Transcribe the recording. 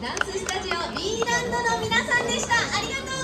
ダンススタジオ B ランドの皆さんでした。ありがとう